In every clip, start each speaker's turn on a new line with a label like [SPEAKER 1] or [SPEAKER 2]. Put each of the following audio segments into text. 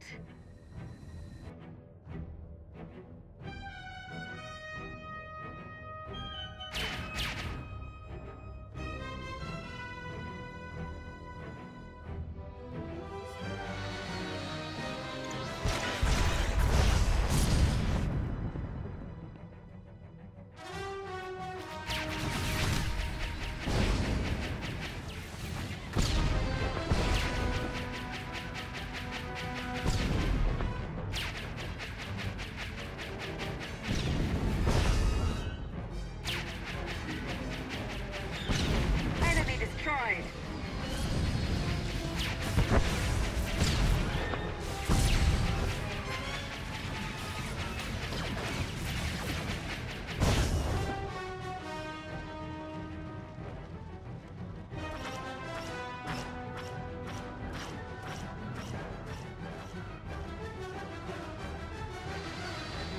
[SPEAKER 1] that.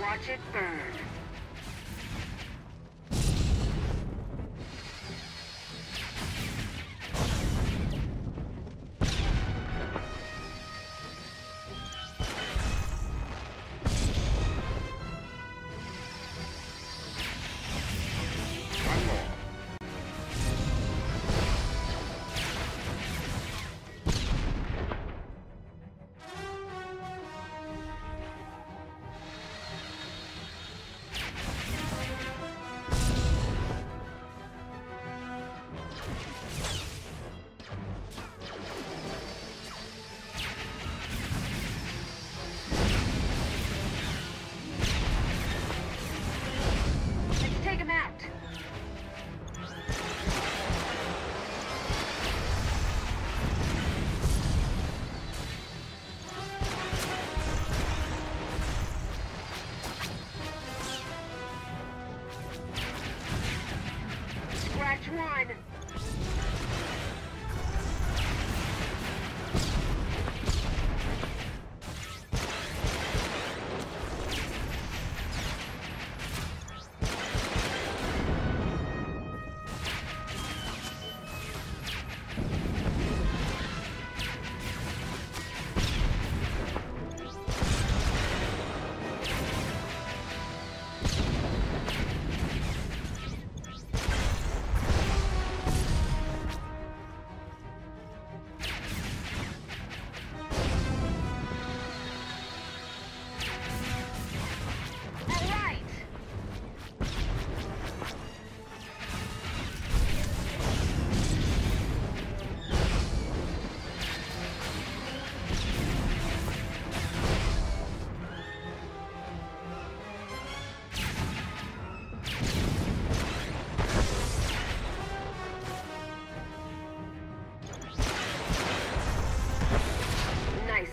[SPEAKER 1] Watch it burn. Scratch one.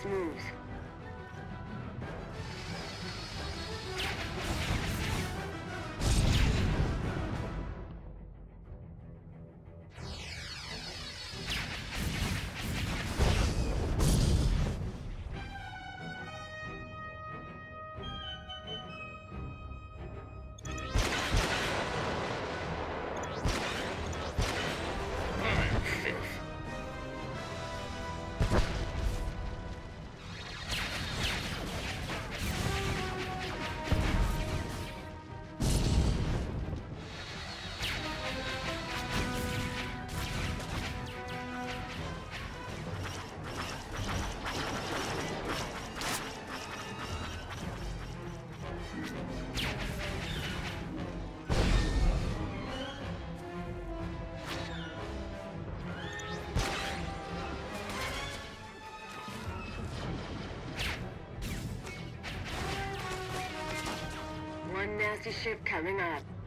[SPEAKER 1] Moves. One nasty ship coming up.